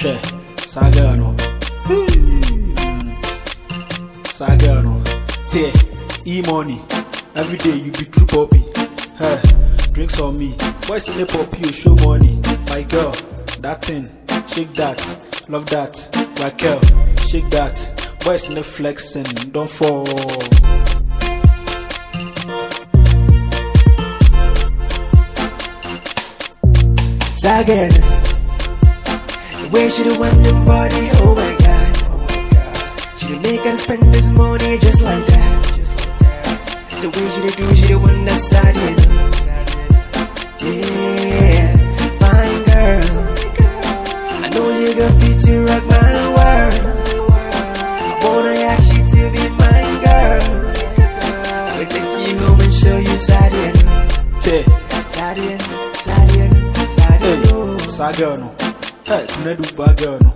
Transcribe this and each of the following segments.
hwɛ saa girl no saa girl no teɛ e-money everyday you be true poppy hey, drinks on me. Boys in the poppy you show money. My girl that thing. Shake that. Love that. Raquel shake that. Boys in the flexing? Don't fall. Zagan. The way she do want them body, oh my god. She done make her spend this money just like that. The way she done do, she the one that's side, you know. Yeah, fine girl. I know you got fit to rock my world. I wanna ask you to be mine, girl. I will take you home and show you side, you know. Side. Side. Side, you know. Hey, Tunedu Bagger, no.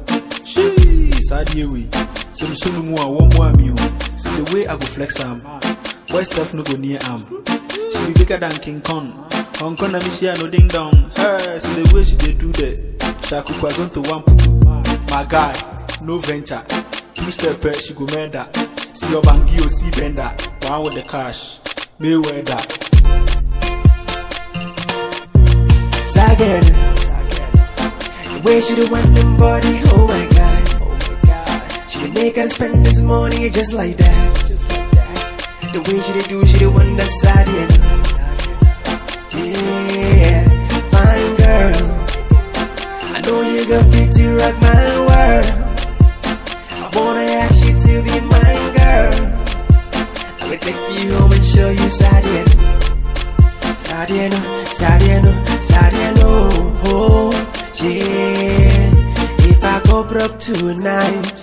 She's idea we. Some soon more, one more meal. See the way I go flex am. Why stuff no go near am? She be bigger than King Kong. Hong Kong, I'm here, no ding dong. Hey, see the way she they do that. Shakukwa going to one put. My guy, no venture. Two step, eh, she go murder. See your bangi, you see bender. One with the cash. Mayweather. Zagan. Way she do want them body, oh my god. Oh my god. She done make her spend this money just like that. Just like that. The way she done do, she the one that's side, know. Yeah, fine girl. I know you got fit to rock my world. I wanna ask you to be mine, girl. I will take you home and show you side, you know. Sadiano, Sadiano, Sadiano, oh, If I go broke tonight,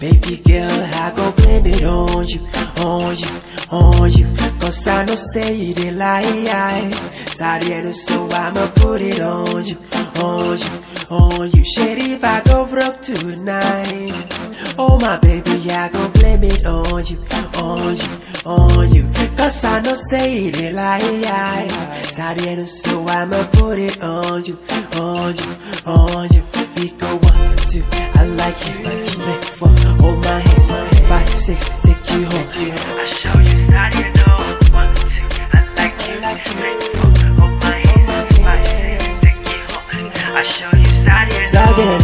baby girl, I go blame it on you, on you, on you. Cause I know say you did lie, Sadiano, so I'ma put it on you, on you, on you. Shit, if I go broke tonight, oh my baby, I go blame it on you, on you, on you. Cause I know say you did lie, Sadiano, so I'ma put it on you, on you, on you. We go one, two, I like you, three, four, hold my hands, five, six, take you home. I show you Sadiano. One, two, I like you. Three, four, hold my hand. Five, six, take you home. I show you Sadiano. Zagan.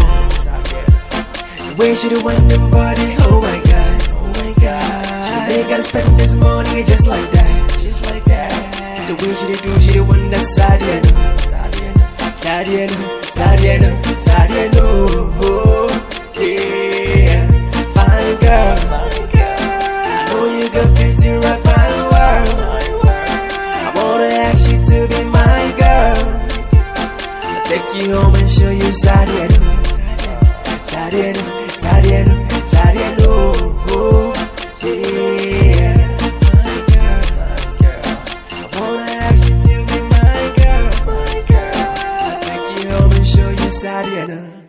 The way she do want them body, oh yeah. Fine girl. I know you rock my. I wanna ask you to be my girl. I'll take you home and show you Sadiano. Sadiano, you